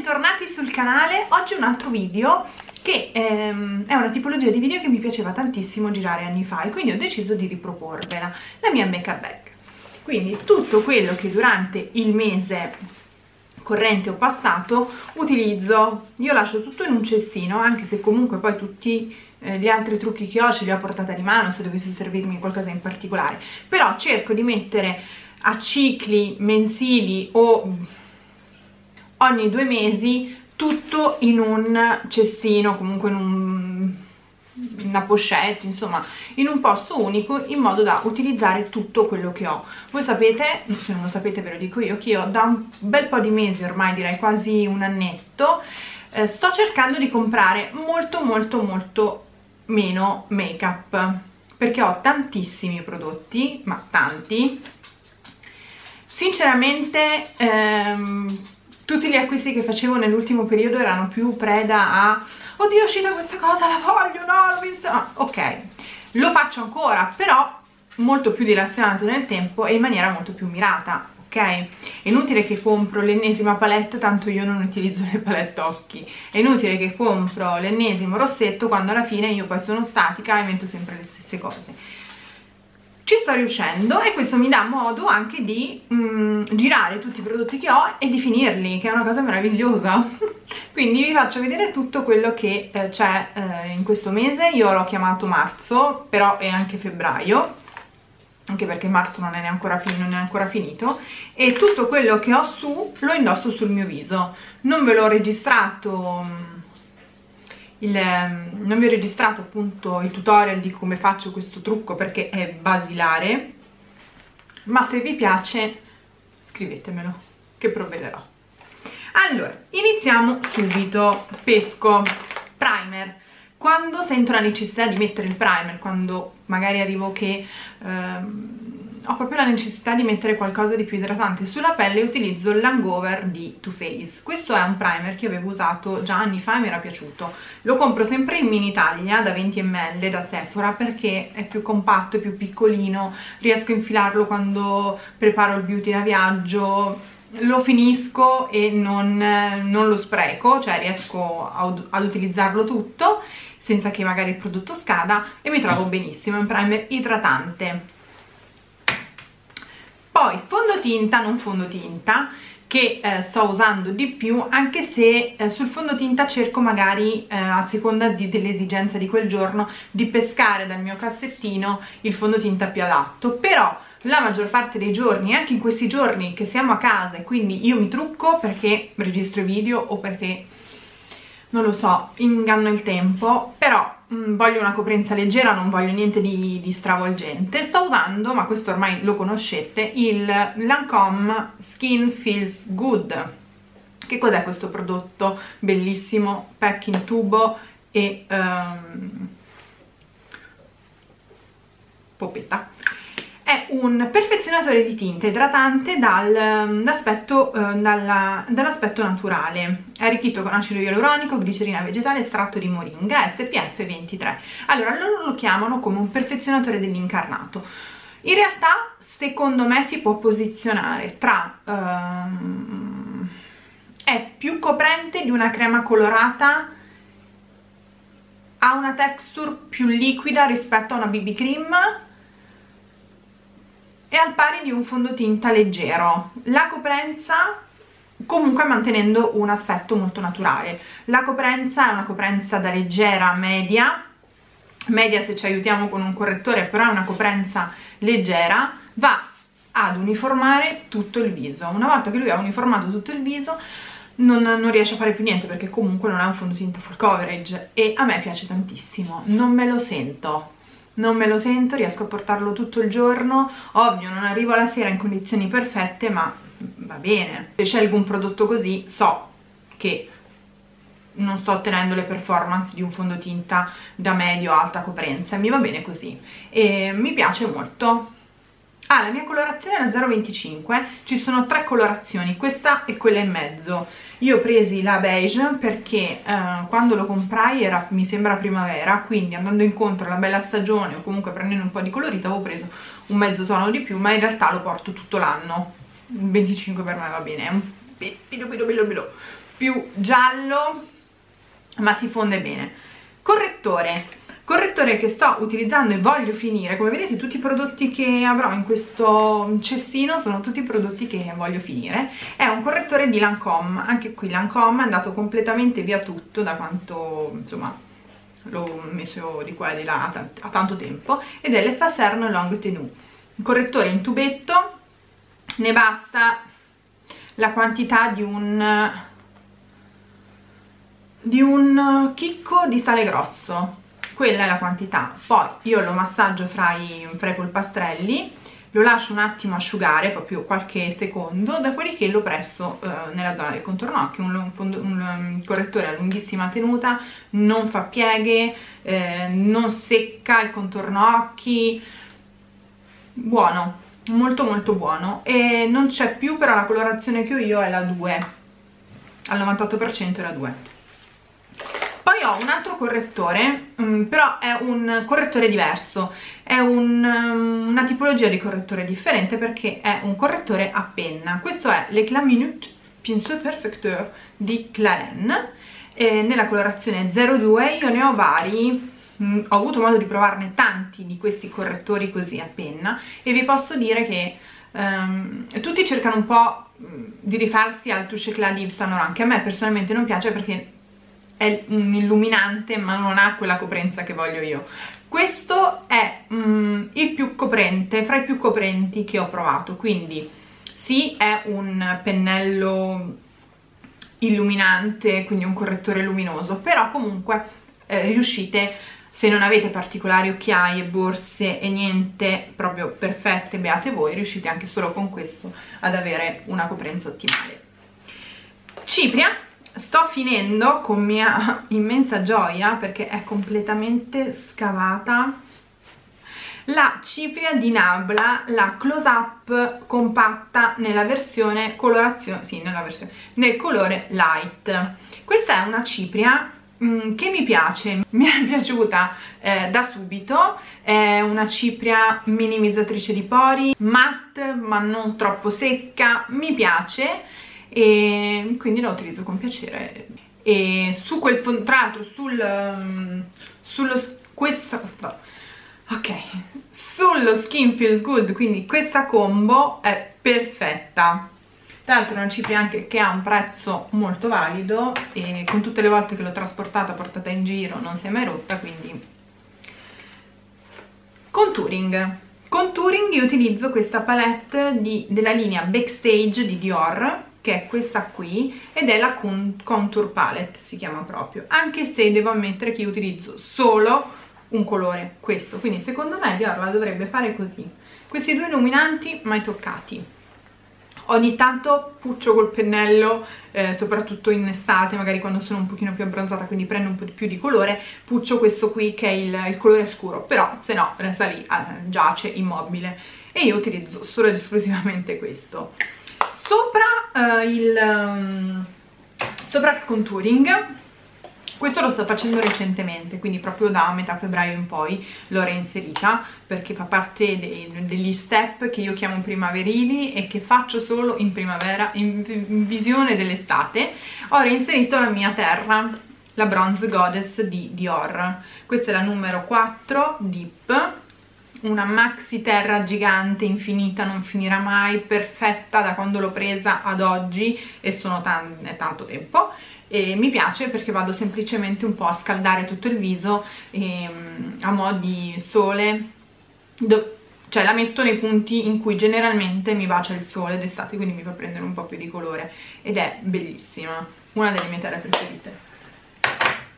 bentornati sul canale, oggi un altro video che ehm, è una tipologia di video che mi piaceva tantissimo girare anni fa e quindi ho deciso di riproporvela, la mia make up bag. Quindi tutto quello che durante il mese corrente o passato utilizzo, io lascio tutto in un cestino anche se comunque poi tutti eh, gli altri trucchi che ho ce li ho a portata di mano se dovesse servirmi qualcosa in particolare, però cerco di mettere a cicli mensili o ogni due mesi tutto in un cestino, comunque in un, una pochette, insomma in un posto unico in modo da utilizzare tutto quello che ho. Voi sapete, se non lo sapete ve lo dico io, che io da un bel po' di mesi ormai, direi quasi un annetto, eh, sto cercando di comprare molto molto molto meno make up perché ho tantissimi prodotti, ma tanti, sinceramente ehm, tutti gli acquisti che facevo nell'ultimo periodo erano più preda a oddio è uscita questa cosa, la voglio, no, l'ho vista, ah, ok, lo faccio ancora, però molto più dilazionato nel tempo e in maniera molto più mirata, ok? È inutile che compro l'ennesima palette, tanto io non utilizzo le palette occhi, è inutile che compro l'ennesimo rossetto quando alla fine io poi sono statica e invento sempre le stesse cose ci sto riuscendo e questo mi dà modo anche di mm, girare tutti i prodotti che ho e di finirli, che è una cosa meravigliosa. Quindi vi faccio vedere tutto quello che eh, c'è eh, in questo mese, io l'ho chiamato marzo, però è anche febbraio, anche perché marzo non è, ancora, non è ancora finito, e tutto quello che ho su lo indosso sul mio viso. Non ve l'ho registrato mm, il, ehm, non vi ho registrato appunto il tutorial di come faccio questo trucco perché è basilare ma se vi piace scrivetemelo che provvederò. Allora iniziamo subito. Pesco. Primer. Quando sento la necessità di mettere il primer quando magari arrivo che ehm, ho proprio la necessità di mettere qualcosa di più idratante. Sulla pelle e utilizzo l'Hangover di Too Faced. Questo è un primer che avevo usato già anni fa e mi era piaciuto. Lo compro sempre in mini taglia da 20 ml da Sephora perché è più compatto, è più piccolino riesco a infilarlo quando preparo il beauty da viaggio. Lo finisco e non, non lo spreco cioè riesco ad, ad utilizzarlo tutto senza che magari il prodotto scada e mi trovo benissimo, è un primer idratante poi fondotinta, non fondotinta che eh, sto usando di più anche se eh, sul fondotinta cerco magari eh, a seconda dell'esigenza di quel giorno di pescare dal mio cassettino il fondotinta più adatto. Però la maggior parte dei giorni, anche in questi giorni che siamo a casa e quindi io mi trucco perché registro video o perché non lo so, inganno il tempo, però mm, voglio una coprenza leggera, non voglio niente di, di, stravolgente. Sto usando, ma questo ormai lo conoscete, il Lancome Skin Feels Good. Che cos'è questo prodotto bellissimo, pack in tubo e um, popetta? È un perfezionatore di tinte idratante dall'aspetto um, dall naturale. È arricchito con acido ialuronico, glicerina vegetale, estratto di moringa, SPF 23 allora loro lo chiamano come un perfezionatore dell'incarnato. In realtà secondo me si può posizionare tra um, è più coprente di una crema colorata ha una texture più liquida rispetto a una BB cream è al pari di un fondotinta leggero. La coprenza comunque mantenendo un aspetto molto naturale. La coprenza è una coprenza da leggera media. Media se ci aiutiamo con un correttore però è una coprenza leggera va ad uniformare tutto il viso. Una volta che lui ha uniformato tutto il viso non, non, riesce a fare più niente perché comunque non è un fondotinta full coverage e a me piace tantissimo. Non me lo sento non me lo sento, riesco a portarlo tutto il giorno, ovvio non arrivo alla sera in condizioni perfette ma va bene, se scelgo un prodotto così so che non sto ottenendo le performance di un fondotinta da medio-alta coprenza, mi va bene così. E mi piace molto Ah, la mia colorazione è la 025, ci sono tre colorazioni, questa e quella in mezzo. Io ho presi la beige perché eh, quando lo comprai era, mi sembra primavera, quindi andando incontro alla bella stagione o comunque prendendo un po' di colorito avevo preso un mezzo tono di più, ma in realtà lo porto tutto l'anno. 25 per me va bene, è un bilo bilo bilo bilo. più giallo ma si fonde bene correttore correttore che sto utilizzando e voglio finire come vedete tutti i prodotti che avrò in questo cestino sono tutti prodotti che voglio finire è un correttore di Lancome anche qui Lancome è andato completamente via tutto da quanto insomma l'ho messo di qua e di là a tanto tempo ed è l'Effacern Long Tenue un correttore in tubetto ne basta la quantità di un di un chicco di sale grosso quella è la quantità. Poi io lo massaggio fra i, fra i polpastrelli lo lascio un attimo asciugare, proprio qualche secondo, dopodiché lo presso eh, nella zona del contorno occhio, un, un, un, correttore a lunghissima tenuta, non fa pieghe, eh, non secca il contorno occhi, buono, molto molto buono. E non c'è più però la colorazione che ho io è la 2, al 98% è la 2 poi ho un altro correttore um, però è un correttore diverso. È un, um, una tipologia di correttore differente perché è un correttore a penna. Questo è l'Eclat Minute Pinceau Perfecteur di Claren eh, nella colorazione 02 io ne ho vari mm, ho avuto modo di provarne tanti di questi correttori così a penna e vi posso dire che um, tutti cercano un po' mm, di rifarsi al Touche Eclat di Yves Saint Laurent che a me personalmente non piace perché è un illuminante ma non ha quella coprenza che voglio io. Questo è mm, il più coprente fra i più coprenti che ho provato. Quindi sì è un pennello illuminante quindi un correttore luminoso però comunque eh, riuscite se non avete particolari occhiaie, borse e niente proprio perfette, beate voi, riuscite anche solo con questo ad avere una coprenza ottimale. Cipria, sto finendo con mia immensa gioia perché è completamente scavata la cipria di Nabla, la close up compatta nella versione colorazione, sì nella versione, nel colore light. Questa è una cipria mm, che mi piace, mi è piaciuta eh, da subito, è una cipria minimizzatrice di pori, matte ma non troppo secca, mi piace e quindi la utilizzo con piacere. E su quel fondo tra l'altro sul um, sullo questo ok. Sullo skin feels good quindi questa combo è perfetta. Tra l'altro è una cipria anche che ha un prezzo molto valido e con tutte le volte che l'ho trasportata portata in giro non si è mai rotta quindi contouring contouring io utilizzo questa palette di, della linea Backstage di Dior che è questa qui ed è la Contour Palette si chiama proprio anche se devo ammettere che io utilizzo solo un colore, questo. Quindi secondo me Dior la dovrebbe fare così. Questi due illuminanti mai toccati. Ogni tanto puccio col pennello eh, soprattutto in estate magari quando sono un pochino più abbronzata quindi prendo un po' più di colore puccio questo qui che è il, il colore scuro. Però se no resta lì eh, giace immobile. E io utilizzo solo ed esclusivamente questo sopra uh, il um, sopra il contouring questo lo sto facendo recentemente quindi proprio da metà febbraio in poi l'ho reinserita perché fa parte de degli step che io chiamo primaverili e che faccio solo in primavera in, in visione dell'estate. Ho reinserito la mia terra la Bronze Goddess di Dior questa è la numero 4 Deep una maxi terra gigante, infinita, non finirà mai, perfetta da quando l'ho presa ad oggi e sono tan tanto tempo. E mi piace perché vado semplicemente un po' a scaldare tutto il viso e, um, a mo' di sole cioè la metto nei punti in cui generalmente mi bacia il sole d'estate quindi mi fa prendere un po' più di colore ed è bellissima, una delle mie terre preferite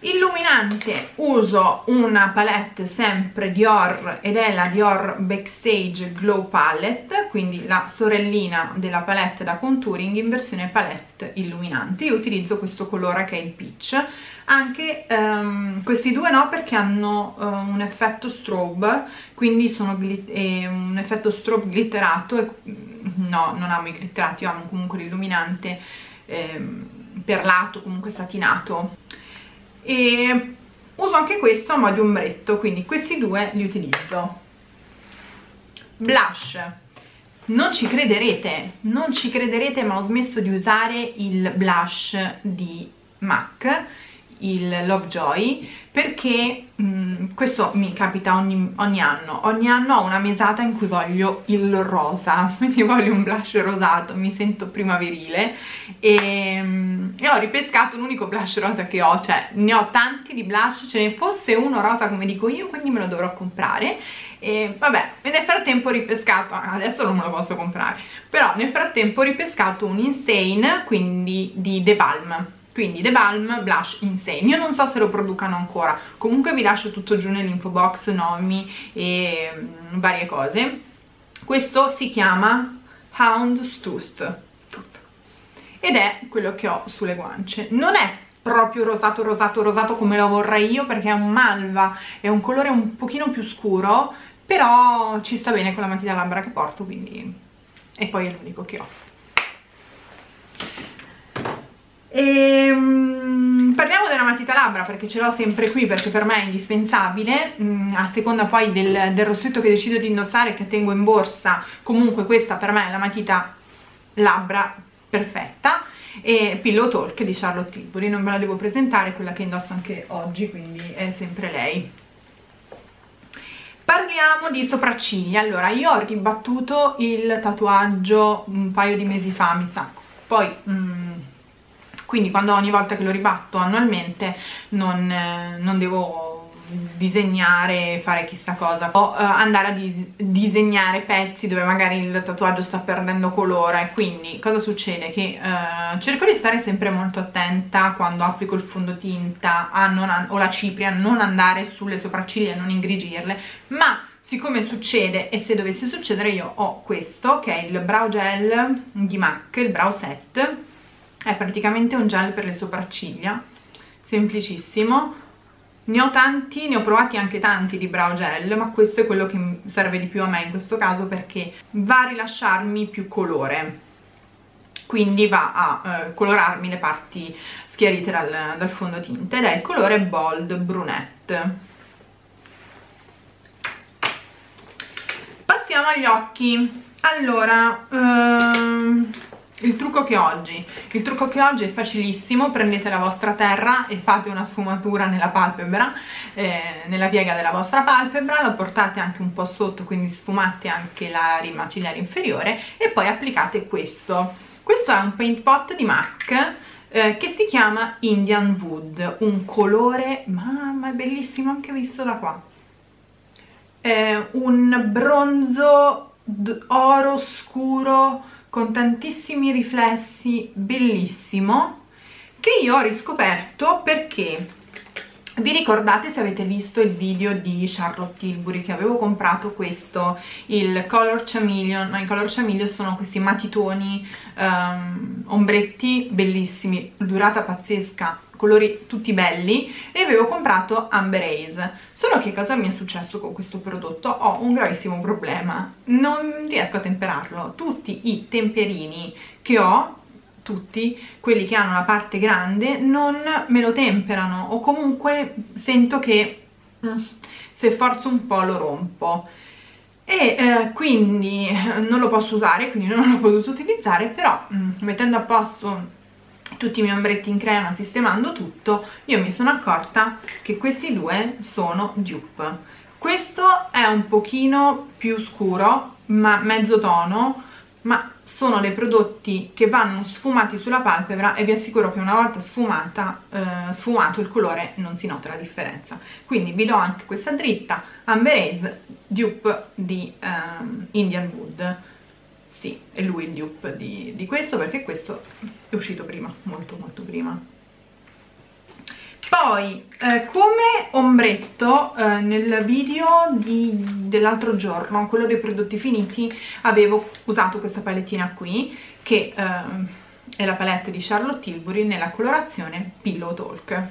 illuminante uso una palette sempre Dior ed è la Dior Backstage Glow Palette quindi la sorellina della palette da contouring in versione palette illuminante io utilizzo questo colore che è il peach. Anche um, questi due no perché hanno uh, un effetto strobe quindi sono eh, un effetto strobe glitterato e, no non amo i glitterati io amo comunque l'illuminante eh, perlato comunque satinato e uso anche questo a mo' di ombretto quindi questi due li utilizzo. Blush. Non ci crederete, non ci crederete ma ho smesso di usare il blush di MAC il Lovejoy perché mh, mm, questo mi capita ogni, ogni, anno. Ogni anno ho una mesata in cui voglio il rosa quindi voglio un blush rosato mi sento primaverile. E, mh, mm, e ho ripescato l'unico blush rosa che ho cioè ne ho tanti di blush ce ne fosse uno rosa come dico io quindi me lo dovrò comprare. E vabbè nel frattempo ho ripescato adesso non me lo posso comprare però nel frattempo ho ripescato un Insane quindi di The Balm quindi The Balm Blush Insane io non so se lo producano ancora. Comunque vi lascio tutto giù nell'info box nomi e mm, varie cose. Questo si chiama Houndstooth. Ed è quello che ho sulle guance. Non è proprio rosato rosato rosato come lo vorrei io perché è un malva è un colore un pochino più scuro però ci sta bene con la matita labbra che porto quindi e poi è l'unico che ho e, um, parliamo della matita labbra perché ce l'ho sempre qui perché per me è indispensabile. Um, a seconda poi del, del rossetto che decido di indossare che tengo in borsa comunque questa per me è la matita labbra perfetta. E Pillow Talk di Charlotte Tilbury. Non ve la devo presentare, quella che indosso anche oggi quindi è sempre lei. Parliamo di sopracciglia. Allora io ho ribattuto il tatuaggio un paio di mesi fa mi sa. Poi mm, quindi quando ogni volta che lo ribatto annualmente non, eh, non devo disegnare, fare chissà cosa. O uh, andare a dis disegnare pezzi dove magari il tatuaggio sta perdendo colore. Quindi cosa succede? che uh, cerco di stare sempre molto attenta quando applico il fondotinta o la cipria a non andare sulle sopracciglia, non ingrigirle. Ma siccome succede e se dovesse succedere io ho questo che è il brow gel di MAC, il brow set è praticamente un gel per le sopracciglia semplicissimo. Ne ho tanti, ne ho provati anche tanti di brow gel ma questo è quello che serve di più a me in questo caso perché va a rilasciarmi più colore. Quindi va a eh, colorarmi le parti schiarite dal, dal fondotinta ed è il colore Bold Brunette. Passiamo agli occhi. Allora ehm, il trucco che oggi. Il trucco che oggi è facilissimo prendete la vostra terra e fate una sfumatura nella palpebra eh, nella piega della vostra palpebra la portate anche un po' sotto quindi sfumate anche la rima cigliare inferiore e poi applicate questo. Questo è un paint pot di MAC eh, che si chiama Indian Wood un colore mamma è bellissimo anche visto da qua. È un bronzo oro scuro con tantissimi riflessi, bellissimo, che io ho riscoperto perché vi ricordate se avete visto il video di Charlotte Tilbury che avevo comprato questo, il Color Chameleon, no, i Color Chameleon sono questi matitoni, um, ombretti bellissimi, durata pazzesca, colori tutti belli e avevo comprato Amber Haze. Solo che cosa mi è successo con questo prodotto? ho un gravissimo problema. Non riesco a temperarlo. Tutti i temperini che ho tutti quelli che hanno la parte grande non me lo temperano. O comunque sento che mm, se forzo un po' lo rompo. E eh, quindi non lo posso usare quindi non l'ho potuto utilizzare però mm, mettendo a posto tutti i miei ombretti in crema, sistemando tutto, io mi sono accorta che questi due sono dupe. Questo è un pochino più scuro, ma mezzo tono, ma sono dei prodotti che vanno sfumati sulla palpebra e vi assicuro che una volta sfumata, eh, sfumato il colore non si nota la differenza. Quindi vi do anche questa dritta Amber Haze dupe di um, Indian Wood sì, è lui il dupe di, di questo perché questo è uscito prima, molto molto prima. Poi, eh, come ombretto, eh, nel video dell'altro giorno, quello dei prodotti finiti, avevo usato questa palettina qui, che eh, è la palette di Charlotte Tilbury nella colorazione Pillow Talk.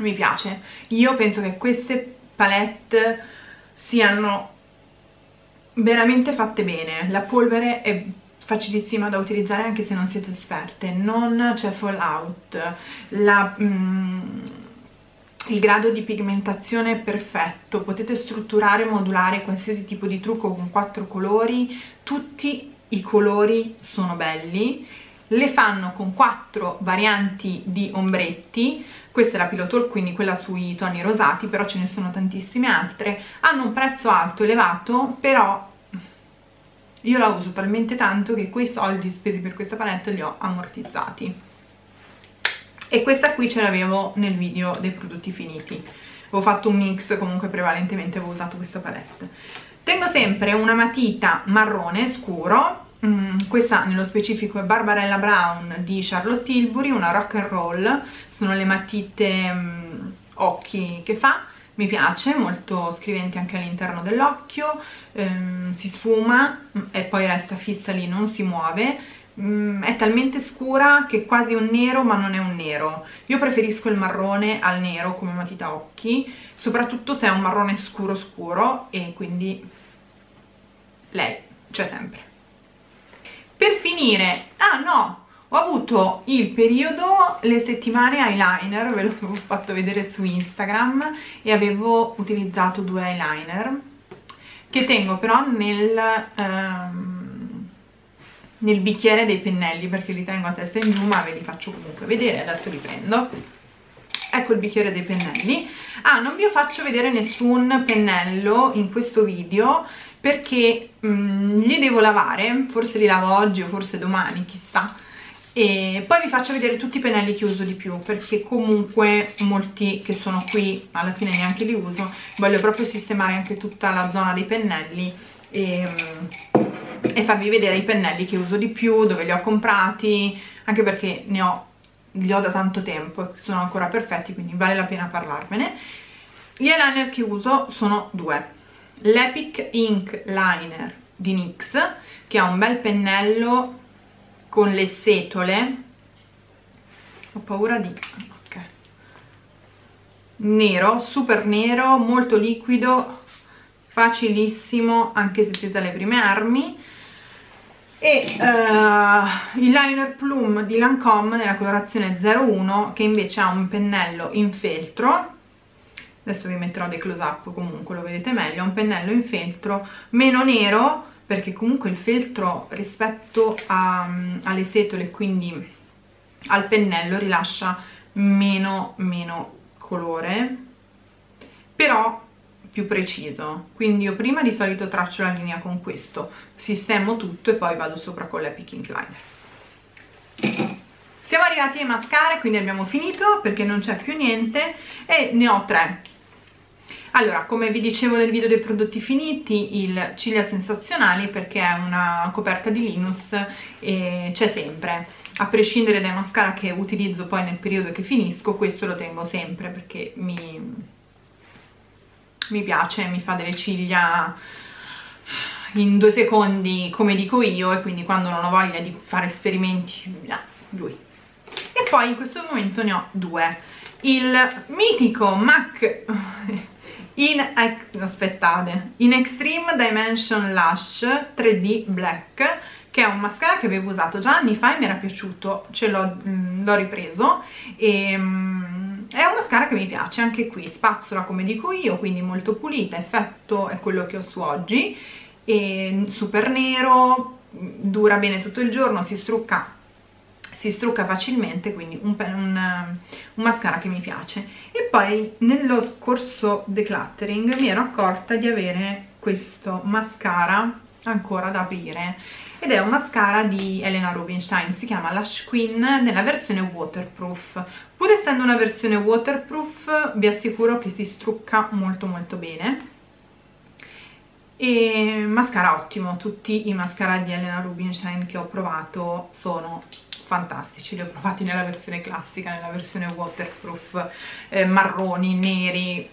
Mi piace. Io penso che queste palette siano veramente fatte bene. La polvere è facilissima da utilizzare anche se non siete esperte. Non c'è fallout. La, mm, il grado di pigmentazione è perfetto, potete strutturare e modulare qualsiasi tipo di trucco con quattro colori, tutti i colori sono belli, le fanno con quattro varianti di ombretti, questa è la Pillow quindi quella sui toni rosati, però ce ne sono tantissime altre, hanno un prezzo alto, elevato, però io la uso talmente tanto che quei soldi spesi per questa palette li ho ammortizzati. E questa qui ce l'avevo nel video dei prodotti finiti. Avevo fatto un mix comunque prevalentemente avevo usato questa palette. Tengo sempre una matita marrone scuro mm, questa nello specifico è Barbarella Brown di Charlotte Tilbury una rock and roll sono le matite mm, occhi che fa mi piace, molto scriventi anche all'interno dell'occhio, ehm, si sfuma mm, e poi resta fissa lì, non si muove, mm, è talmente scura che è quasi un nero ma non è un nero. Io preferisco il marrone al nero come matita occhi, soprattutto se è un marrone scuro scuro e quindi lei c'è sempre. Per finire, ah no, ho avuto il periodo, le settimane eyeliner, ve l'avevo fatto vedere su Instagram e avevo utilizzato due eyeliner che tengo però nel, um, nel bicchiere dei pennelli perché li tengo a testa in giù ma ve li faccio comunque vedere, adesso li prendo. Ecco il bicchiere dei pennelli. Ah non vi faccio vedere nessun pennello in questo video perché um, li devo lavare forse li lavo oggi o forse domani chissà. E poi vi faccio vedere tutti i pennelli che uso di più perché comunque molti che sono qui alla fine neanche li uso voglio proprio sistemare anche tutta la zona dei pennelli e, e farvi vedere i pennelli che uso di più, dove li ho comprati anche perché ne ho, li ho da tanto tempo e sono ancora perfetti quindi vale la pena parlarvene gli eyeliner che uso sono due l'Epic Ink Liner di NYX che ha un bel pennello con le setole. Ho paura di ok. Nero, super nero, molto liquido facilissimo anche se siete alle prime armi. E uh, il liner plume di Lancome nella colorazione 01 che invece ha un pennello in feltro adesso vi metterò dei close up comunque lo vedete meglio, un pennello in feltro meno nero perché comunque il feltro rispetto a, alle setole quindi al pennello rilascia meno, meno colore però più preciso. Quindi io prima di solito traccio la linea con questo sistemo tutto e poi vado sopra con l'Epic Ink Liner siamo arrivati ai mascara quindi abbiamo finito perché non c'è più niente e ne ho tre allora come vi dicevo nel video dei prodotti finiti il ciglia sensazionali perché è una coperta di Linus e c'è sempre. A prescindere dai mascara che utilizzo poi nel periodo che finisco questo lo tengo sempre perché mi, mi piace, mi fa delle ciglia in due secondi come dico io e quindi quando non ho voglia di fare esperimenti ah, lui. E poi in questo momento ne ho due. Il mitico MAC in, aspettate, in Extreme Dimension Lash 3D Black che è un mascara che avevo usato già anni fa e mi era piaciuto, ce l'ho mm, ripreso. E um, è un mascara che mi piace anche qui, spazzola come dico io, quindi molto pulita, effetto è quello che ho su oggi. E super nero, dura bene tutto il giorno, si strucca si strucca facilmente quindi un, un, un, mascara che mi piace. E poi nello scorso decluttering mi ero accorta di avere questo mascara ancora da aprire. Ed è un mascara di Elena Rubinstein, si chiama Lush Queen nella versione waterproof. Pur essendo una versione waterproof vi assicuro che si strucca molto molto bene. E mascara ottimo, tutti i mascara di Elena Rubinstein che ho provato sono fantastici, li ho provati nella versione classica, nella versione waterproof, eh, marroni, neri,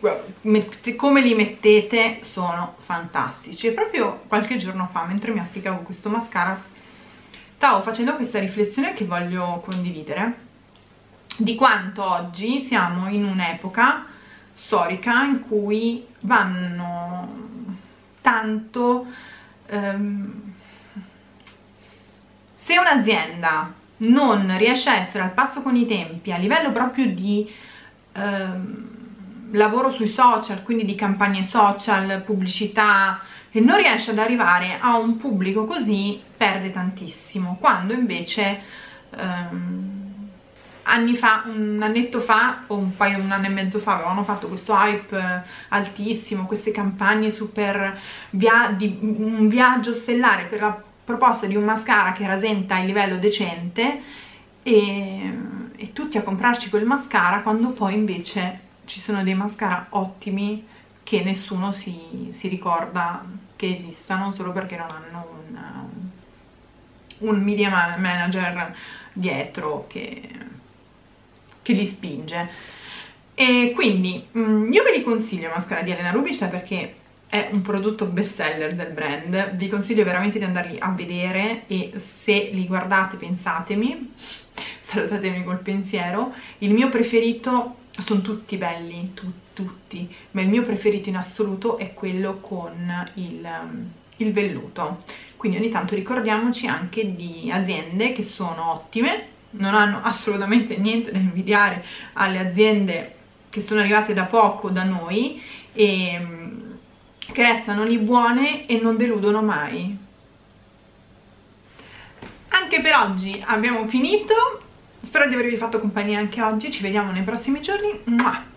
come li mettete sono fantastici. E proprio qualche giorno fa, mentre mi applicavo questo mascara, stavo facendo questa riflessione che voglio condividere, di quanto oggi siamo in un'epoca storica in cui vanno tanto... Um, se un'azienda non riesce a essere al passo con i tempi a livello proprio di ehm, lavoro sui social, quindi di campagne social, pubblicità, e non riesce ad arrivare a un pubblico così, perde tantissimo, quando invece ehm, anni fa, un annetto fa o un paio, un anno e mezzo fa avevano fatto questo hype eh, altissimo, queste campagne super via di un viaggio stellare per la proposta di un mascara che rasenta il livello decente e, e tutti a comprarci quel mascara quando poi invece ci sono dei mascara ottimi che nessuno si, si ricorda che esistano solo perché non hanno un, un media manager dietro che che li spinge. E quindi mm, io ve li consiglio mascara di Elena cioè perché è un prodotto best seller del brand. Vi consiglio veramente di andarli a vedere e se li guardate pensatemi salutatemi col pensiero. Il mio preferito sono tutti belli tu, tutti ma il mio preferito in assoluto è quello con il, il velluto. Quindi ogni tanto ricordiamoci anche di aziende che sono ottime non hanno assolutamente niente da invidiare alle aziende che sono arrivate da poco da noi e mm, che restano lì buone e non deludono mai. Anche per oggi abbiamo finito. Spero di avervi fatto compagnia anche oggi. Ci vediamo nei prossimi giorni. Mua!